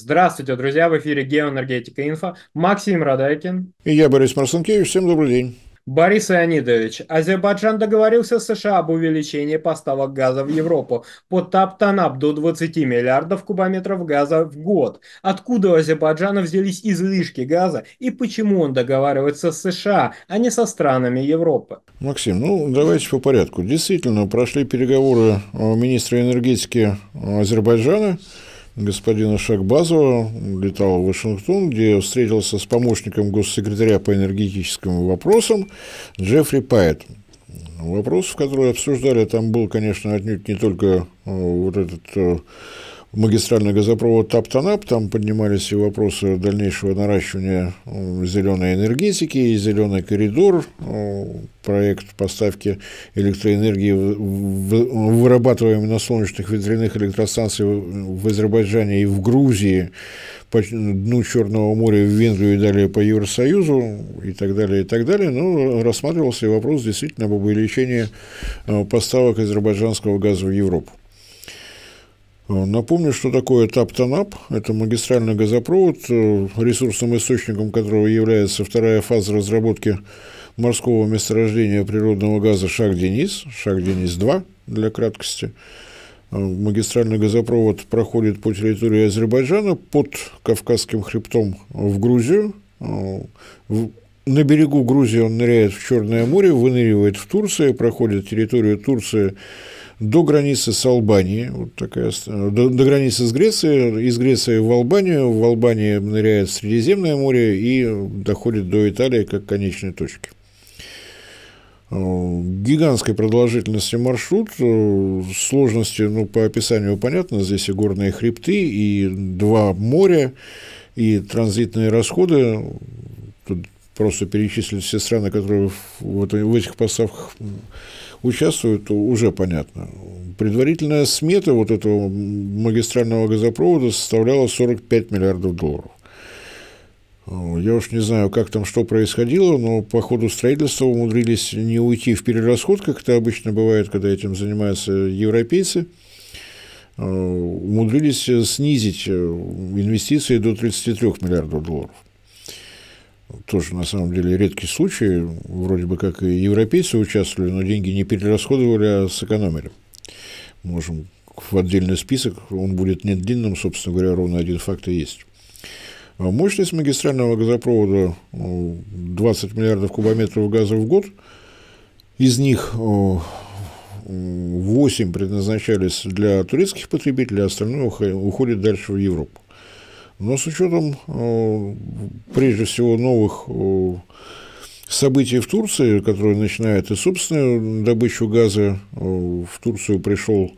Здравствуйте, друзья! В эфире Геоэнергетика Инфо. Максим Радайкин. И я, Борис Марсенкевич. Всем добрый день. Борис Леонидович, Азербайджан договорился с США об увеличении поставок газа в Европу по ТАП-ТАНАП до 20 миллиардов кубометров газа в год. Откуда у Азербайджана взялись излишки газа и почему он договаривается с США, а не со странами Европы? Максим, ну давайте по порядку. Действительно, прошли переговоры министра энергетики Азербайджана господина Шахбазова, летал в Вашингтон, где встретился с помощником госсекретаря по энергетическим вопросам Джеффри Пайетом. Вопрос, который обсуждали, там был, конечно, отнюдь не только э, вот этот э, магистральный газопровод Таптанап, там поднимались и вопросы дальнейшего наращивания зеленой энергетики зеленый коридор, э, проект поставки электроэнергии, вырабатываемый на солнечных ветряных электростанциях в Азербайджане и в Грузии, по дну Черного моря в Венгрию и далее по Евросоюзу и так далее, и так далее. Но рассматривался и вопрос действительно об увеличении э, поставок азербайджанского газа в Европу. Напомню, что такое ТАП-ТАНАП. Это магистральный газопровод, э, ресурсным источником которого является вторая фаза разработки морского месторождения природного газа Шах-Денис, Шах-Денис-2 для краткости. Э, магистральный газопровод проходит по территории Азербайджана под Кавказским хребтом в Грузию. Э, на берегу Грузии он ныряет в Черное море, выныривает в Турцию, проходит территорию Турции до границы с Албанией, вот такая, до, до границы с Грецией, из Греции в Албанию, в Албании ныряет Средиземное море и доходит до Италии как конечной точки. Э, гигантской продолжительности маршрут, э, сложности, ну, по описанию понятно, здесь и горные хребты, и два моря, и транзитные расходы, тут просто перечислить все страны, которые в, в этих поставках участвуют, уже понятно. Предварительная смета вот этого магистрального газопровода составляла 45 миллиардов долларов. Я уж не знаю, как там что происходило, но по ходу строительства умудрились не уйти в перерасход, как это обычно бывает, когда этим занимаются европейцы. Умудрились снизить инвестиции до 33 миллиардов долларов тоже на самом деле редкий случай, вроде бы как и европейцы участвовали, но деньги не перерасходовали, а сэкономили. Можем в отдельный список, он будет не длинным, собственно говоря, ровно один факт и есть. А мощность магистрального газопровода 20 миллиардов кубометров газа в год, из них 8 предназначались для турецких потребителей, а остальное уходит дальше в Европу. Но с учетом, э, прежде всего, новых э, событий в Турции, которые начинают и собственную добычу газа, э, в Турцию пришел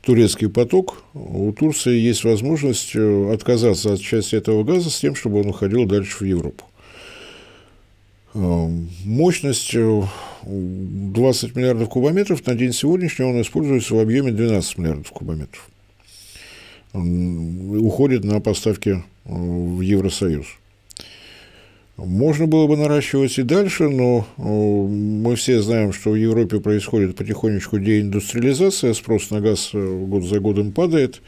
турецкий поток, у Турции есть возможность отказаться от части этого газа с тем, чтобы он уходил дальше в Европу. Мощность 20 миллиардов кубометров на день сегодняшний он используется в объеме 12 миллиардов кубометров уходит на поставки э, в Евросоюз. Можно было бы наращивать и дальше, но э, мы все знаем, что в Европе происходит потихонечку деиндустриализация, спрос на газ э, год за годом падает.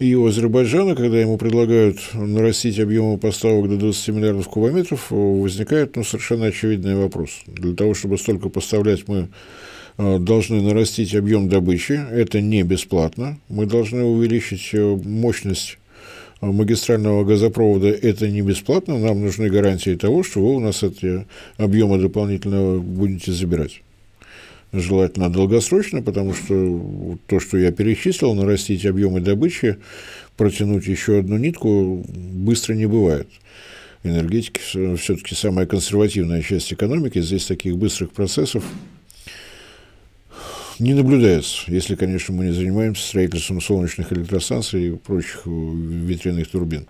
И у Азербайджана, когда ему предлагают нарастить объемы поставок до 20 миллиардов кубометров, возникает ну, совершенно очевидный вопрос. Для того, чтобы столько поставлять, мы должны нарастить объем добычи, это не бесплатно. Мы должны увеличить э, мощность э, магистрального газопровода, это не бесплатно. Нам нужны гарантии того, что вы у нас эти объемы дополнительно будете забирать. Желательно долгосрочно, потому что то, что я перечислил, нарастить объемы добычи, протянуть еще одну нитку быстро не бывает энергетики все-таки самая консервативная часть экономики. Здесь таких быстрых процессов не наблюдается, если, конечно, мы не занимаемся строительством солнечных электростанций и прочих э, ветряных турбин.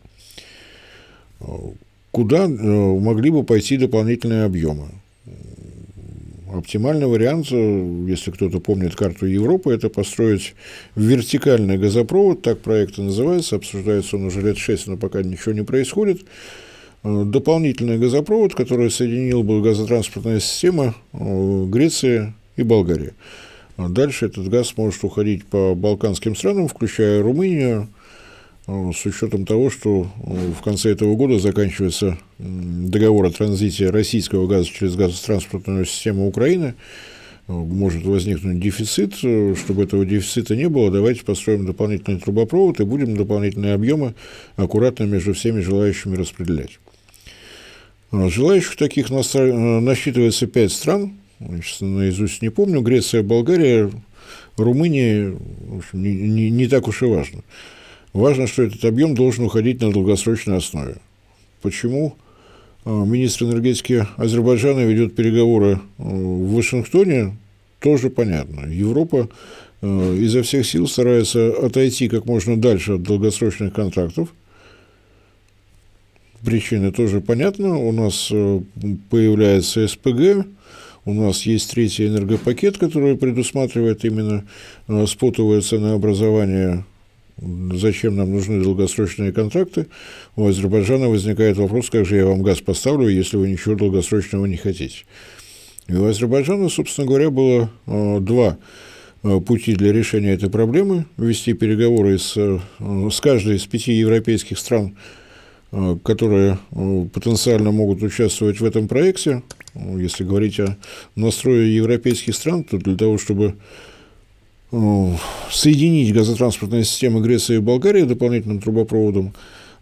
Куда э, могли бы пойти дополнительные объемы? Оптимальный вариант, э, если кто-то помнит карту Европы, это построить вертикальный газопровод, так проект и называется, обсуждается он уже лет шесть, но пока ничего не происходит. Дополнительный газопровод, который соединил бы газотранспортная система Греции и Болгарии. А дальше этот газ может уходить по балканским странам, включая Румынию, с учетом того, что в конце этого года заканчивается договор о транзите российского газа через газотранспортную систему Украины, может возникнуть дефицит. Чтобы этого дефицита не было, давайте построим дополнительный трубопровод и будем дополнительные объемы аккуратно между всеми желающими распределять. Желающих таких насчитывается пять стран, Наизусть не помню, Греция, Болгария, Румыния, в общем, не, не, не так уж и важно. Важно, что этот объем должен уходить на долгосрочной основе. Почему а, министр энергетики Азербайджана ведет переговоры а, в Вашингтоне, тоже понятно. Европа а, изо всех сил старается отойти как можно дальше от долгосрочных контрактов. Причины тоже понятны. У нас появляется СПГ, у нас есть третий энергопакет, который предусматривает именно э, спотовое ценообразование зачем нам нужны долгосрочные контракты, у Азербайджана возникает вопрос, как же я вам газ поставлю, если вы ничего долгосрочного не хотите. И у Азербайджана, собственно говоря, было э, два э, пути для решения этой проблемы. Вести переговоры с, с каждой из пяти европейских стран, которые потенциально могут участвовать в этом проекте, если говорить о настрое европейских стран, то для того, чтобы ну, соединить газотранспортные системы Греции и Болгарии дополнительным трубопроводом,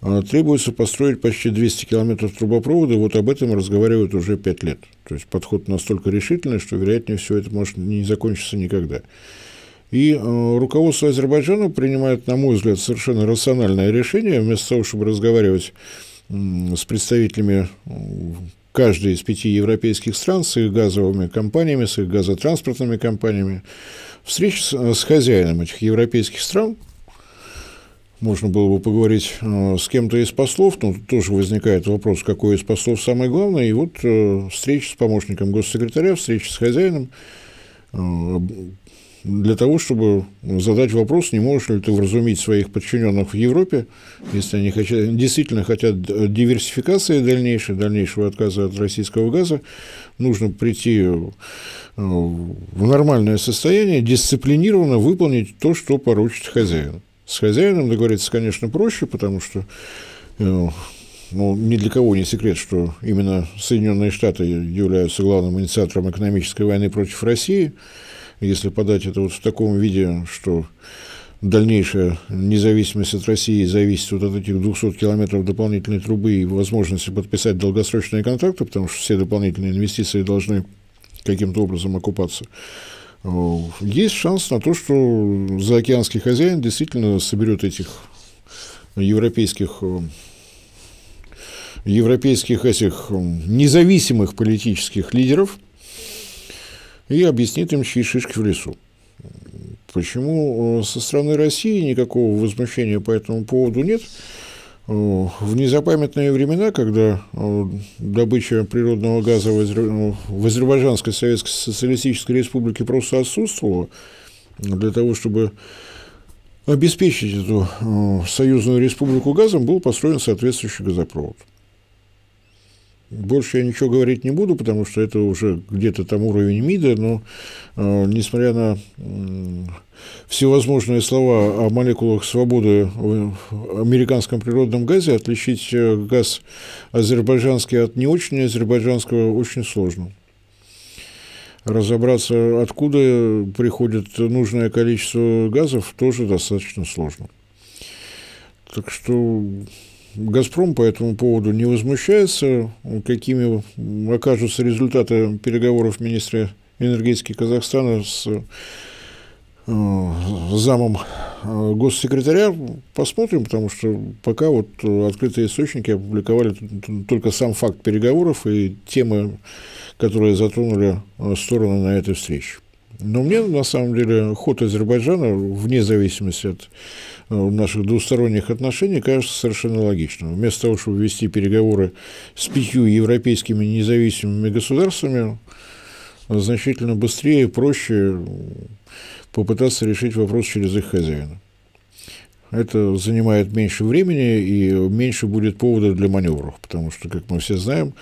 а, требуется построить почти 200 километров трубопровода, вот об этом разговаривают уже 5 лет. То есть подход настолько решительный, что, вероятнее всего, это может не закончиться никогда. И э, руководство Азербайджана принимает, на мой взгляд, совершенно рациональное решение, вместо того, чтобы разговаривать э, с представителями каждой из пяти европейских стран с их газовыми компаниями, с их газотранспортными компаниями. Встреча с, с хозяином этих европейских стран, можно было бы поговорить э, с кем-то из послов, но тут тоже возникает вопрос, какой из послов самый главный. И вот э, встреча с помощником госсекретаря, встреча с хозяином э, для того, чтобы задать вопрос, не можешь ли ты вразумить своих подчиненных в Европе, если они хотят, действительно хотят диверсификации дальнейшей, дальнейшего отказа от российского газа, нужно прийти э, в нормальное состояние, дисциплинированно выполнить то, что поручит хозяин. С хозяином договориться, конечно, проще, потому что э, ну, ни для кого не секрет, что именно Соединенные Штаты являются главным инициатором экономической войны против России – если подать это вот в таком виде, что дальнейшая независимость от России зависит вот от этих 200 километров дополнительной трубы и возможности подписать долгосрочные контракты, потому что все дополнительные инвестиции должны каким-то образом окупаться, есть шанс на то, что заокеанский хозяин действительно соберет этих европейских европейских этих независимых политических лидеров – и объяснит им, чьи шишки в лесу. Почему э, со стороны России никакого возмущения по этому поводу нет? Э, в незапамятные времена, когда э, добыча природного газа в Азербайджанской Советской Социалистической Республике просто отсутствовала, для того, чтобы обеспечить эту союзную республику газом, был построен соответствующий газопровод. Больше я ничего говорить не буду, потому что это уже где-то там уровень МИДа, но э, несмотря на э, всевозможные слова о молекулах свободы в американском природном газе, отличить э, газ азербайджанский от не очень азербайджанского очень сложно. Разобраться, откуда приходит нужное количество газов, тоже достаточно сложно. Так что «Газпром» по этому поводу не возмущается. Какими окажутся результаты переговоров министра энергетики Казахстана с э, замом э, госсекретаря, посмотрим, потому что пока вот открытые источники опубликовали только сам факт переговоров и темы, которые затронули э, стороны на этой встрече. Но мне, на самом деле, ход Азербайджана, вне зависимости от э, наших двусторонних отношений, кажется совершенно логичным. Вместо того, чтобы вести переговоры с пятью европейскими независимыми государствами, значительно быстрее и проще попытаться решить вопрос через их хозяина. Это занимает меньше времени и меньше будет повода для маневров, потому что, как мы все знаем,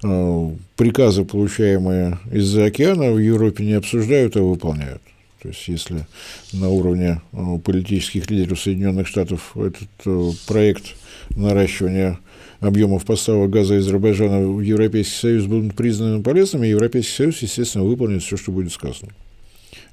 приказы, получаемые из-за океана, в Европе не обсуждают, а выполняют. То есть, если на уровне э, политических лидеров Соединенных Штатов этот э, проект наращивания объемов поставок газа из Азербайджана в Европейский Союз будут признаны полезными, Европейский Союз, естественно, выполнит все, что будет сказано.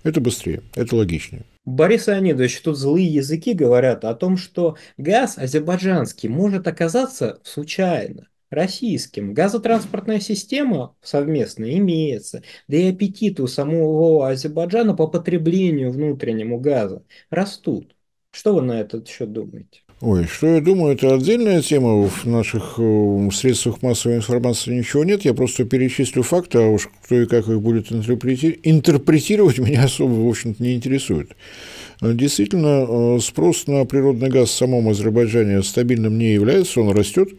Это быстрее, это логичнее. Борис Леонидович, тут злые языки говорят о том, что газ азербайджанский может оказаться случайно российским. Газотранспортная система совместно имеется, да и аппетиты у самого Азербайджана по потреблению внутреннему газа растут. Что вы на этот счет думаете? Ой, что я думаю, это отдельная тема. В наших э, средствах массовой информации ничего нет. Я просто перечислю факты, а уж кто и как их будет интерпретировать, меня особо, в общем-то, не интересует. Действительно, э, спрос на природный газ в самом Азербайджане стабильным не является, он растет.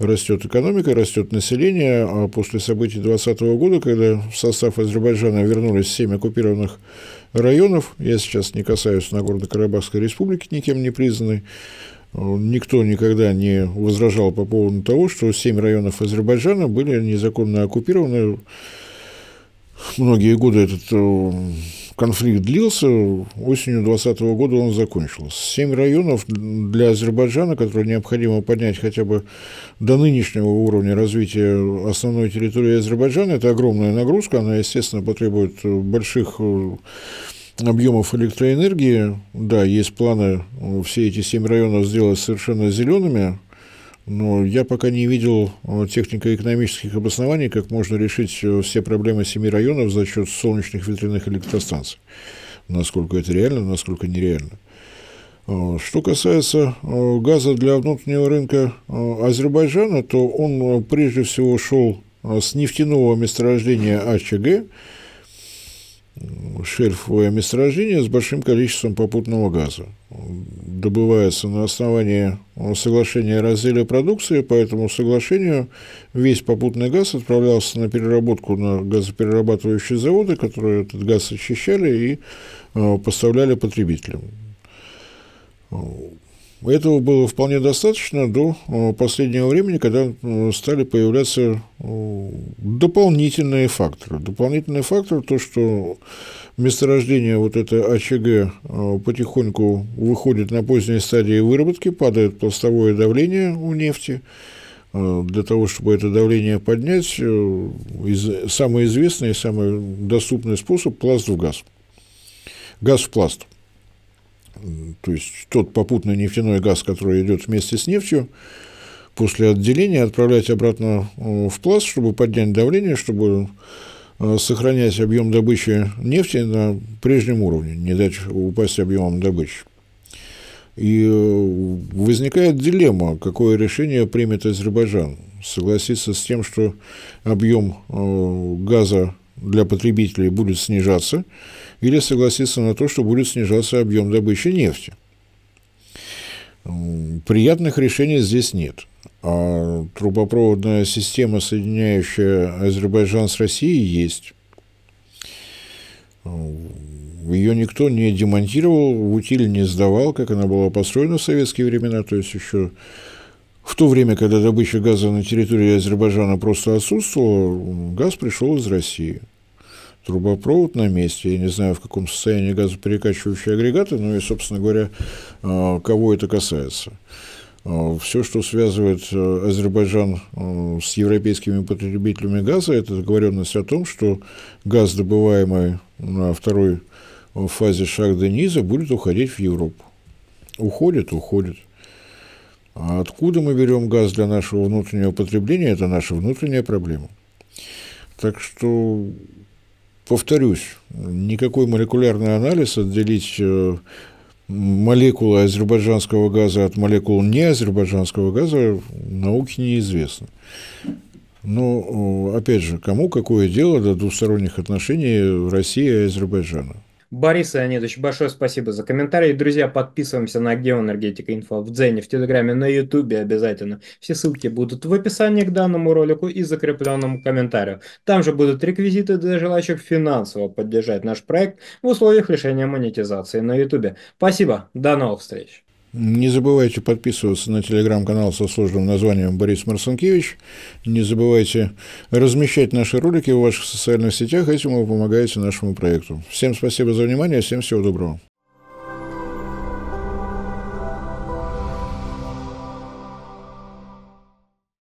Растет экономика, растет население. А после событий 2020 года, когда в состав Азербайджана вернулись семь оккупированных районов, я сейчас не касаюсь Нагорно-Карабахской республики, никем не признанной, Никто никогда не возражал по поводу того, что семь районов Азербайджана были незаконно оккупированы. Многие годы этот э, конфликт длился, осенью 2020 года он закончился. Семь районов для Азербайджана, которые необходимо поднять хотя бы до нынешнего уровня развития основной территории Азербайджана, это огромная нагрузка, она, естественно, потребует больших э, объемов электроэнергии. Да, есть планы э, все эти семь районов сделать совершенно зелеными, но я пока не видел э, технико-экономических обоснований, как можно решить э, все проблемы семи районов за счет солнечных ветряных электростанций. Насколько это реально, насколько нереально. Что касается газа для внутреннего рынка Азербайджана, то он прежде всего шел с нефтяного месторождения АЧГ, шельфовое месторождение с большим количеством попутного газа. Добывается на основании соглашения о разделе продукции, по этому соглашению весь попутный газ отправлялся на переработку на газоперерабатывающие заводы, которые этот газ очищали и э, поставляли потребителям. Этого было вполне достаточно до э, последнего времени, когда э, стали появляться э, дополнительные факторы. Дополнительный фактор то, что месторождение вот это АЧГ потихоньку выходит на поздней стадии выработки, падает пластовое давление у нефти. Для того, чтобы это давление поднять, самый известный и самый доступный способ – пласт в газ. Газ в пласт – то есть тот попутный нефтяной газ, который идет вместе с нефтью, после отделения отправлять обратно э, в пласт, чтобы поднять давление, чтобы э, сохранять объем добычи нефти на прежнем уровне, не дать упасть объемом добычи. И э, возникает дилемма, какое решение примет Азербайджан. Согласиться с тем, что объем газа для потребителей будет снижаться, или согласиться на то, что будет снижаться объем добычи нефти. Приятных решений здесь нет. А трубопроводная система, соединяющая Азербайджан с Россией, есть. Ее никто не демонтировал, в утиль не сдавал, как она была построена в советские времена, то есть еще в то время, когда добыча газа на территории Азербайджана просто отсутствовала, газ пришел из России трубопровод на месте. Я не знаю, в каком состоянии газоперекачивающие агрегаты, но и, собственно говоря, а, кого это касается. А, Все, что связывает а, Азербайджан с европейскими потребителями газа, это договоренность о том, что газ, добываемый на второй фазе Шах-Дениза, будет уходить в Европу. Уходит, уходит. А откуда мы берем газ для нашего внутреннего потребления, это наша внутренняя проблема. Так что повторюсь, никакой молекулярный анализ отделить э, молекулы азербайджанского газа от молекул не азербайджанского газа науке неизвестно. Но, опять же, кому какое дело до двусторонних отношений России и Азербайджана? Борис Леонидович, большое спасибо за комментарий. Друзья, подписываемся на Геоэнергетика Инфо в Дзене, в Телеграме, на Ютубе обязательно. Все ссылки будут в описании к данному ролику и закрепленному комментарию. Там же будут реквизиты для желающих финансово поддержать наш проект в условиях лишения монетизации на Ютубе. Спасибо, до новых встреч. Не забывайте подписываться на телеграм-канал со сложным названием Борис Марсенкевич. Не забывайте размещать наши ролики в ваших социальных сетях. Этим вы помогаете нашему проекту. Всем спасибо за внимание. Всем всего доброго.